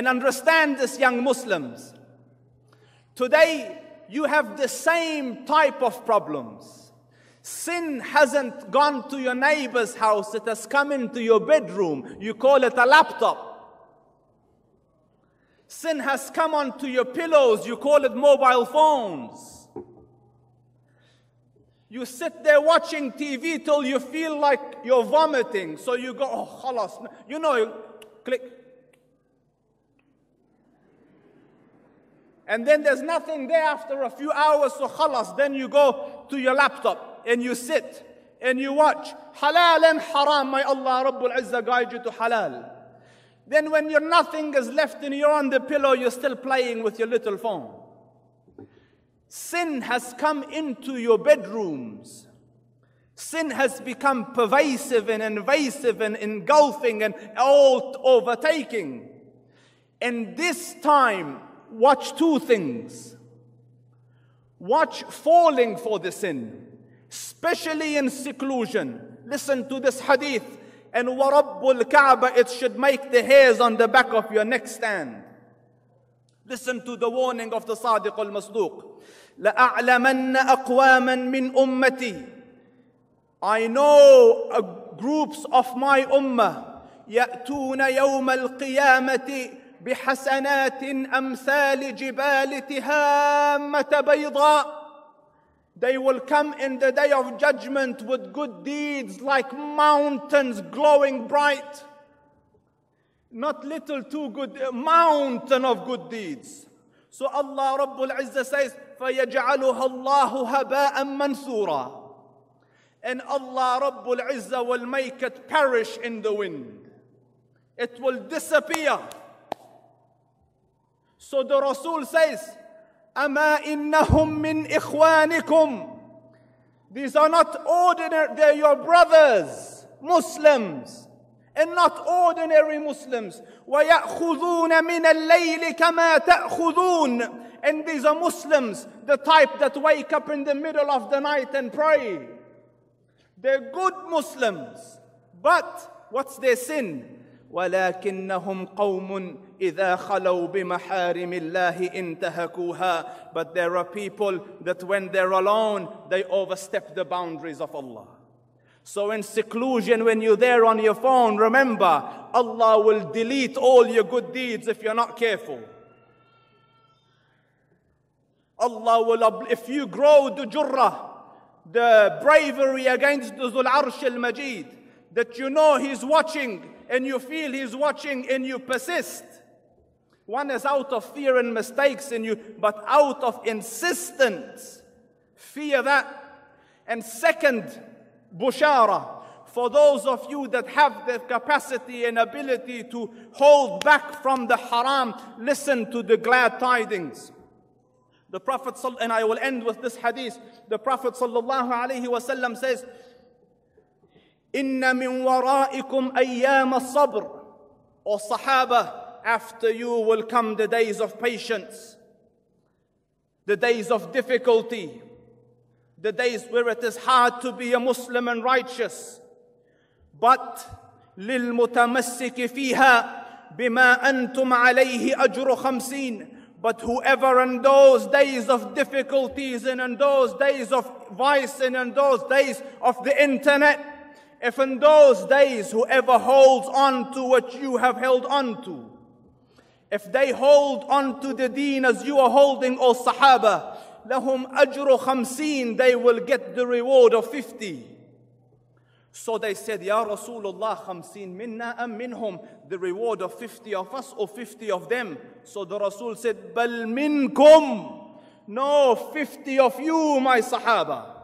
And understand this, young Muslims. Today, you have the same type of problems. Sin hasn't gone to your neighbor's house, it has come into your bedroom. You call it a laptop. Sin has come onto your pillows, you call it mobile phones. You sit there watching TV till you feel like you're vomiting, so you go, oh, khalas. You know, click. And then there's nothing there after a few hours, so khalas. Then you go to your laptop and you sit and you watch. Halal and haram, may Allah Rabbul guide you to halal. Then when you're nothing is left and you're on the pillow, you're still playing with your little phone. Sin has come into your bedrooms. Sin has become pervasive and invasive and engulfing and all overtaking. And this time, watch two things. Watch falling for the sin, especially in seclusion. Listen to this hadith. And warabbul Kaaba, it should make the hairs on the back of your neck stand. Listen to the warning of the Sadiq al-Masduq. لأعلمن أقواما من أمتي I know uh, groups of my ummah يأتون يوم القيامة بحسنات أمثال جبال تهامة بيضاء They will come in the day of judgment with good deeds like mountains glowing bright. Not little too good, a mountain of good deeds. So Allah Rabbul Izzah says, فَيَجْعَلُهَا اللَّهُ هَبَاءً مَنْثُورًا And Allah Rabbul Izzah will make it perish in the wind. It will disappear. So the Rasul says, أما إنهم من إخوانكم These are not ordinary, they're your brothers, Muslims, and not ordinary Muslims. ويأخذون من الليل كما تأخذون And these are Muslims, the type that wake up in the middle of the night and pray. They're good Muslims, but what's their sin? ولكنهم قوم إذا خلوا بمحارم الله انتهكوها but there are people that when they're alone they overstep the boundaries of Allah so in seclusion when you're there on your phone remember Allah will delete all your good deeds if you're not careful Allah will if you grow the jurrah the bravery against the Zul Arsh al-Majid that you know he's watching and you feel He's watching and you persist. One is out of fear and mistakes in you, but out of insistence. Fear that. And second, bushara. For those of you that have the capacity and ability to hold back from the haram, listen to the glad tidings. The Prophet, and I will end with this hadith. The Prophet sallallahu alaihi wasallam says, إن من ورائكم أيام الصبر or Sahaba after you will come the days of patience the days of difficulty the days where it is hard to be a Muslim and righteous but للمتمسك فيها بما أنتم عليه أجر خمسين but whoever in those days of difficulties and in those days of vice and in those days of the internet if in those days whoever holds on to what you have held on to, if they hold on to the deen as you are holding, O Sahaba, lahum ajru khamseen, they will get the reward of 50. So they said, Ya Rasulullah, khamseen minna am minhum, the reward of 50 of us or 50 of them. So the Rasul said, bal minkum, no, 50 of you, my Sahaba.